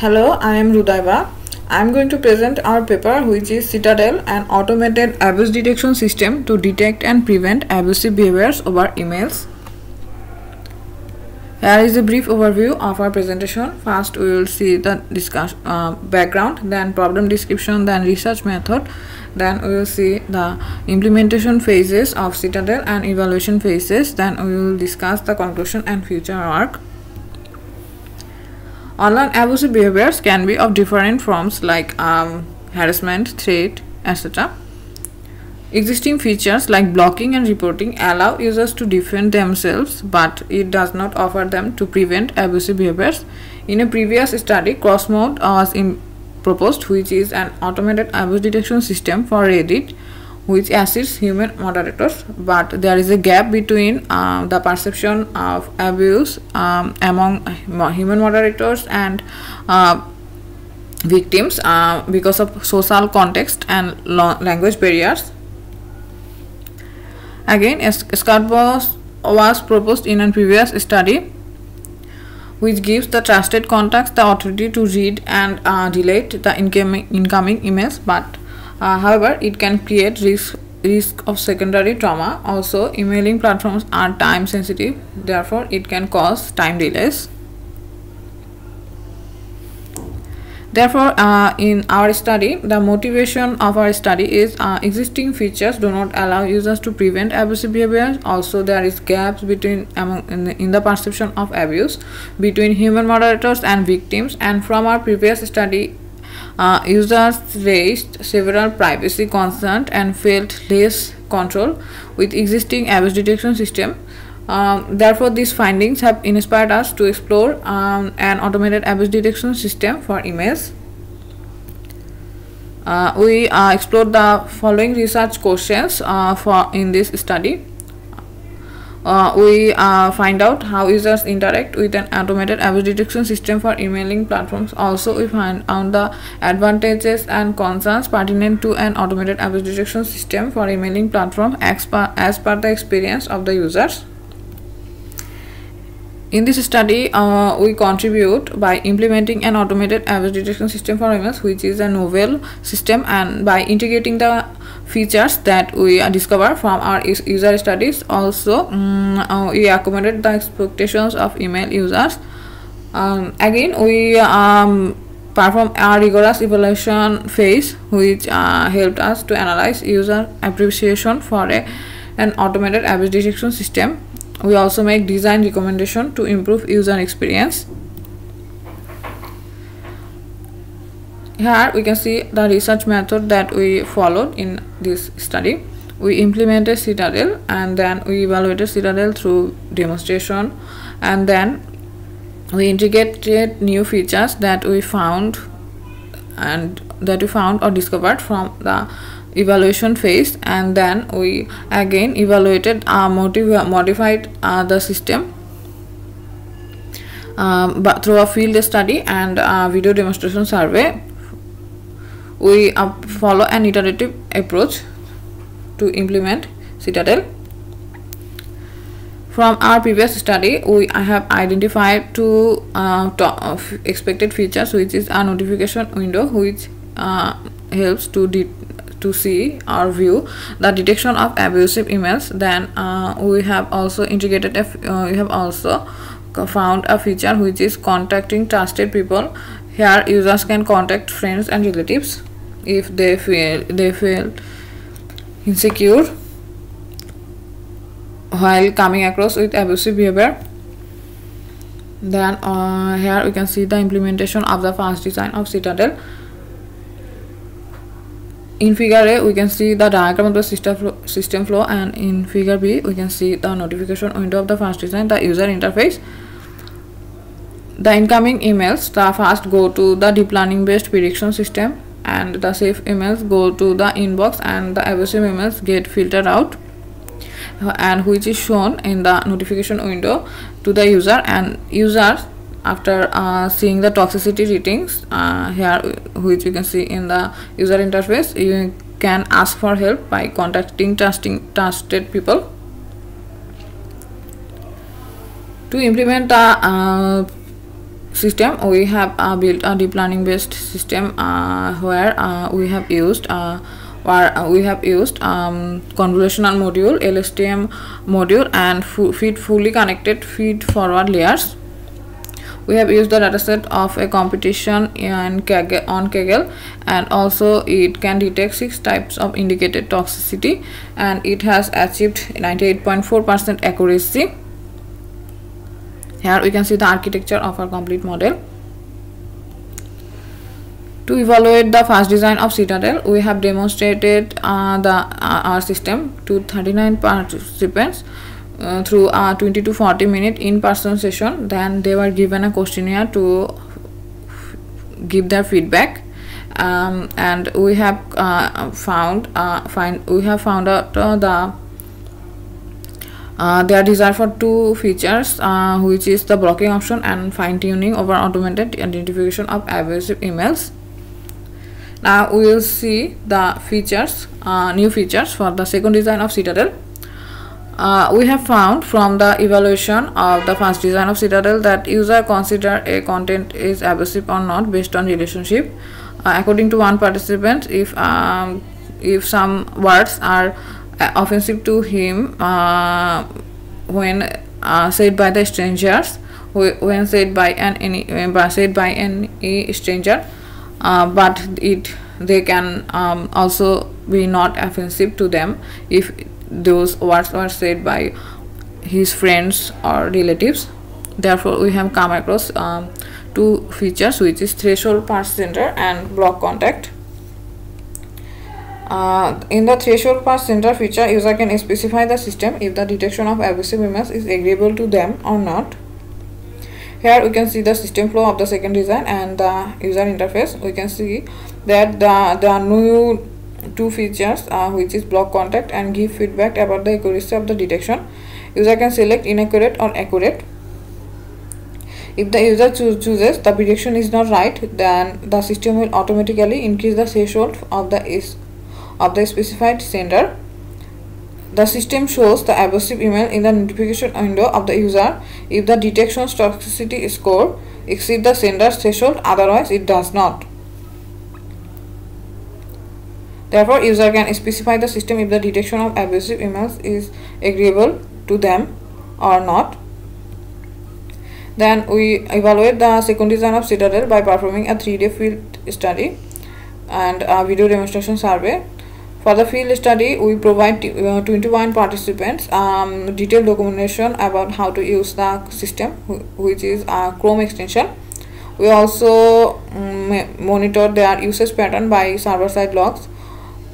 Hello, I am Rudaiba. I am going to present our paper which is Citadel, an automated abuse detection system to detect and prevent abusive behaviors over emails. Here is a brief overview of our presentation. First, we will see the discuss uh, background, then problem description, then research method, then we will see the implementation phases of Citadel and evaluation phases. Then we will discuss the conclusion and future work. Online abusive behaviors can be of different forms like um, harassment, threat, etc. Existing features like blocking and reporting allow users to defend themselves, but it does not offer them to prevent abusive behaviors. In a previous study, Crossmod was proposed, which is an automated abuse detection system for Reddit which assists human moderators but there is a gap between uh, the perception of abuse um, among human moderators and uh, victims uh, because of social context and language barriers. Again was, was proposed in a previous study which gives the trusted contacts the authority to read and uh, delete the incoming, incoming emails but uh, however, it can create risk risk of secondary trauma. Also, emailing platforms are time sensitive, therefore it can cause time delays. Therefore, uh, in our study, the motivation of our study is uh, existing features do not allow users to prevent abusive behavior. Also, there is gaps between among in the, in the perception of abuse between human moderators and victims. And from our previous study, uh, users raised several privacy concerns and felt less control with existing abuse detection system. Um, therefore, these findings have inspired us to explore um, an automated abuse detection system for emails. Uh, we uh, explored the following research questions uh, for in this study uh, we uh, find out how users interact with an automated abuse detection system for emailing platforms. Also, we find out the advantages and concerns pertinent to an automated abuse detection system for emailing platform as per, as per the experience of the users. In this study, uh, we contribute by implementing an automated abuse detection system for emails, which is a novel system, and by integrating the features that we discover from our user studies. Also um, we accommodate the expectations of email users. Um, again we um, perform a rigorous evaluation phase which uh, helped us to analyze user appreciation for a, an automated abuse detection system. We also make design recommendation to improve user experience here we can see the research method that we followed in this study. We implemented citadel and then we evaluated citadel through demonstration. And then we integrated new features that we found and that we found or discovered from the evaluation phase. And then we again evaluated uh, modified uh, the system um, but through a field study and a video demonstration survey we uh, follow an iterative approach to implement Citadel. From our previous study, we have identified two uh, expected features, which is a notification window, which uh, helps to to see or view the detection of abusive emails. Then uh, we have also integrated. Uh, we have also found a feature which is contacting trusted people. Here, users can contact friends and relatives if they feel they feel insecure while coming across with abusive behavior then uh, here we can see the implementation of the fast design of citadel. In figure a we can see the diagram of the system flow, system flow and in figure b we can see the notification window of the fast design the user interface. The incoming emails the fast go to the deep learning based prediction system and the safe emails go to the inbox and the abusive emails get filtered out and which is shown in the notification window to the user. And users after uh, seeing the toxicity ratings uh, here which you can see in the user interface you can ask for help by contacting trusting trusted people. To implement the uh, system. We have uh, built a deep learning based system uh, where uh, we have used uh, where we have used um, convolutional module LSTM module and feed fully connected feed forward layers. We have used the dataset of a competition in on Kaggle and also it can detect six types of indicated toxicity and it has achieved 98.4% accuracy here we can see the architecture of our complete model to evaluate the fast design of Citadel, we have demonstrated uh, the uh, our system to 39 participants uh, through a 20 to 40 minute in-person session. Then they were given a questionnaire to give their feedback, um, and we have uh, found uh, find we have found out uh, the uh, they are designed for two features uh, which is the blocking option and fine-tuning over automated identification of abusive emails. Now we will see the features uh, new features for the second design of citadel. Uh, we have found from the evaluation of the first design of citadel that user consider a content is abusive or not based on relationship. Uh, according to one participant if um, if some words are offensive to him uh, when uh, said by the strangers when said by an any said by any stranger uh, but it they can um, also be not offensive to them if those words were said by his friends or relatives. Therefore we have come across um, two features which is threshold per sender and block contact uh, in the threshold per sender feature user can specify the system if the detection of abusive emails is agreeable to them or not. Here we can see the system flow of the second design and the user interface. We can see that the, are new two features uh, which is block contact and give feedback about the accuracy of the detection. User can select inaccurate or accurate. If the user cho chooses the prediction is not right then the system will automatically increase the threshold of the is of the specified sender the system shows the abusive email in the notification window of the user if the detection toxicity score exceeds the sender's threshold, otherwise it does not. Therefore, user can specify the system if the detection of abusive emails is agreeable to them or not. Then we evaluate the second design of Citadel by performing a 3-day field study and a video demonstration survey for the field study, we provide uh, 21 participants um, detailed documentation about how to use the system, which is a Chrome extension. We also um, monitor their usage pattern by server-side logs.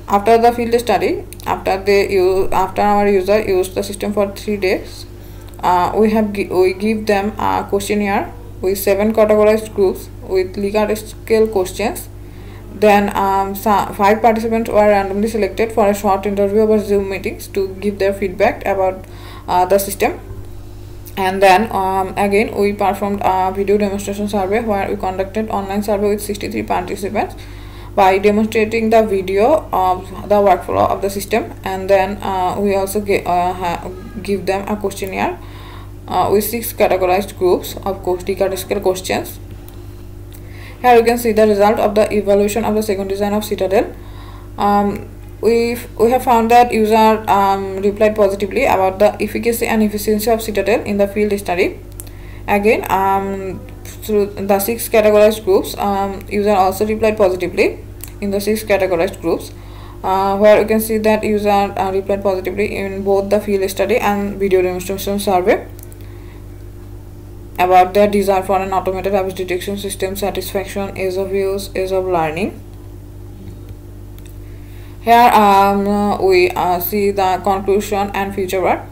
After the field study, after they use, after our user used the system for three days, uh, we have we give them a questionnaire with seven categorized groups with Likert scale questions then um, five participants were randomly selected for a short interview over Zoom meetings to give their feedback about uh, the system. And then um, again we performed a video demonstration survey where we conducted online survey with 63 participants by demonstrating the video of the workflow of the system and then uh, we also uh, give them a questionnaire uh, with six categorized groups of Likert questions here you can see the result of the evaluation of the second design of Citadel. Um, we we have found that user um, replied positively about the efficacy and efficiency of Citadel in the field study. Again, um, through the six categorized groups, um, user also replied positively in the six categorized groups. Uh, where you can see that user uh, replied positively in both the field study and video demonstration survey about their desire for an automated abuse detection system, satisfaction, ease of use, ease of learning. Here um, we uh, see the conclusion and future work.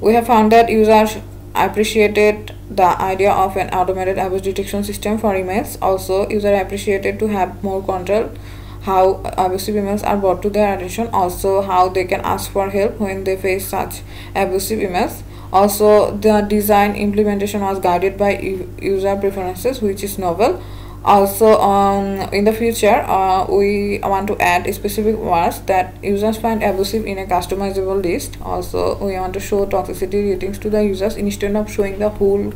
We have found that users appreciated the idea of an automated abuse detection system for emails. Also, user appreciated to have more control how abusive emails are brought to their attention. Also, how they can ask for help when they face such abusive emails also the design implementation was guided by user preferences which is novel. Also um, in the future uh, we want to add specific words that users find abusive in a customizable list. Also we want to show toxicity ratings to the users instead of showing the whole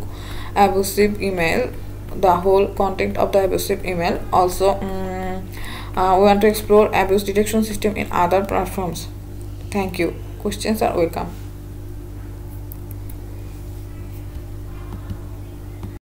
abusive email the whole content of the abusive email. Also um, uh, we want to explore abuse detection system in other platforms. Thank you. Questions are welcome